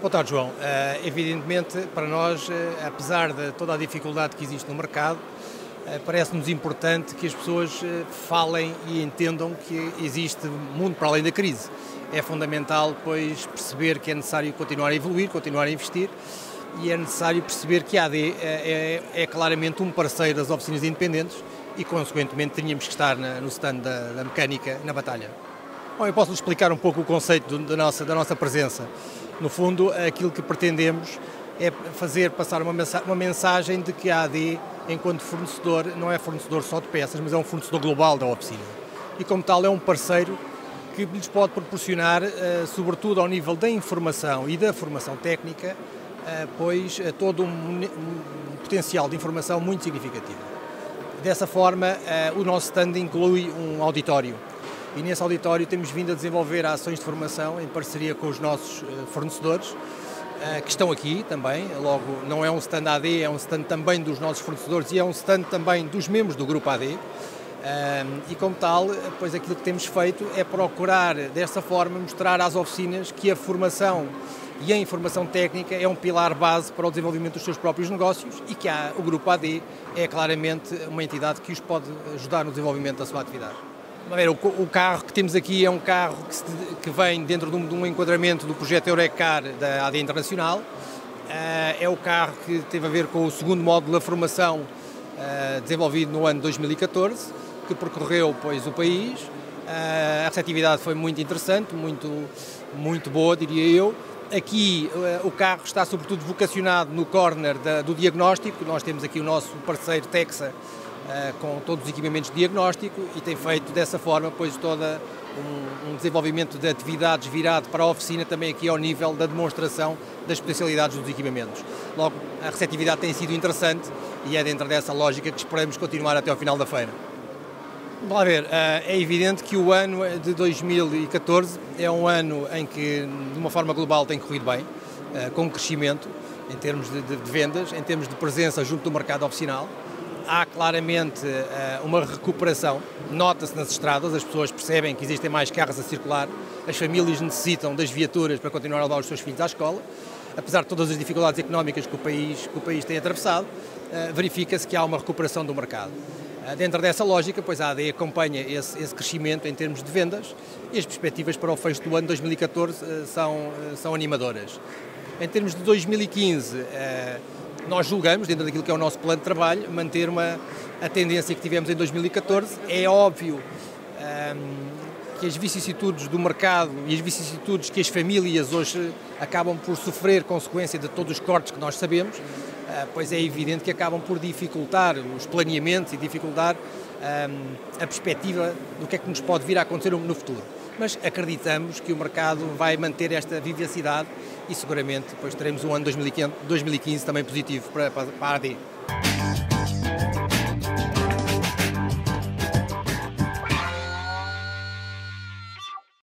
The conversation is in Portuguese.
Boa tarde, João. Uh, evidentemente, para nós, uh, apesar de toda a dificuldade que existe no mercado, uh, parece-nos importante que as pessoas falem e entendam que existe mundo para além da crise. É fundamental, pois, perceber que é necessário continuar a evoluir, continuar a investir e é necessário perceber que a AD é, é, é claramente um parceiro das oficinas independentes e, consequentemente, teríamos que estar na, no stand da, da mecânica na batalha. Bom, eu posso explicar um pouco o conceito da nossa, da nossa presença. No fundo, aquilo que pretendemos é fazer passar uma mensagem de que a AD, enquanto fornecedor, não é fornecedor só de peças, mas é um fornecedor global da oficina. E, como tal, é um parceiro que lhes pode proporcionar, eh, sobretudo ao nível da informação e da formação técnica, eh, pois eh, todo um potencial de informação muito significativo. Dessa forma, o nosso stand inclui um auditório e nesse auditório temos vindo a desenvolver ações de formação em parceria com os nossos eh, fornecedores, eh, que estão aqui também. Logo, não é um stand AD, é um stand também dos nossos fornecedores e é um stand também dos membros do grupo AD. E como tal, pois aquilo que temos feito é procurar, dessa forma, mostrar às oficinas que a formação e a informação técnica é um pilar base para o desenvolvimento dos seus próprios negócios e que o Grupo AD é claramente uma entidade que os pode ajudar no desenvolvimento da sua atividade. Ver, o, o, carro que temos aqui é um carro que, se, que vem dentro de um, de um, enquadramento do projeto Eurecar da AD Internacional. Uh, é o carro que teve a ver com o segundo módulo da formação uh, desenvolvido no ano 2014, que percorreu pois, o país. Uh, a receptividade foi muito interessante, muito, muito boa, diria eu. Aqui o carro está sobretudo vocacionado no corner da, do diagnóstico. Nós temos aqui o nosso parceiro Texa, com todos os equipamentos de diagnóstico e tem feito dessa forma, pois, toda um, um, desenvolvimento de atividades virado para a oficina também aqui ao nível da demonstração das potencialidades dos equipamentos. Logo, a receptividade tem sido interessante e é dentro dessa lógica que esperamos continuar até ao final da feira. Vamos lá ver, eh, é evidente que o ano de 2014 é um ano em que, de uma forma global, tem corrido bem, eh, com crescimento em termos de, de vendas, em termos de presença junto do mercado oficinal há claramente uh, uma recuperação, nota-se nas estradas, as pessoas percebem que existem mais carros a circular, as famílias necessitam das viaturas para continuar a levar os seus filhos à escola, apesar de todas as dificuldades económicas que o país, que o país tem atravessado, uh, verifica-se que há uma recuperação do mercado. Uh, dentro dessa lógica, pois a AD acompanha esse, esse, crescimento em termos de vendas e as perspectivas para o fecho do ano 2014 são, são animadoras. Em termos de 2015, nós julgamos, dentro daquilo que é o nosso plano de trabalho, manter uma, a tendência que tivemos em 2014. É óbvio um, que as vicissitudes do mercado e as vicissitudes que as famílias hoje acabam por sofrer consequência de todos os cortes que nós sabemos, uh, pois é evidente que acabam por dificultar os planeamentos e dificultar a perspectiva do que é que nos pode vir a acontecer no futuro mas acreditamos que o mercado vai manter esta vivacidade e seguramente depois teremos um ano 2015, 2015 também positivo para, para a AD.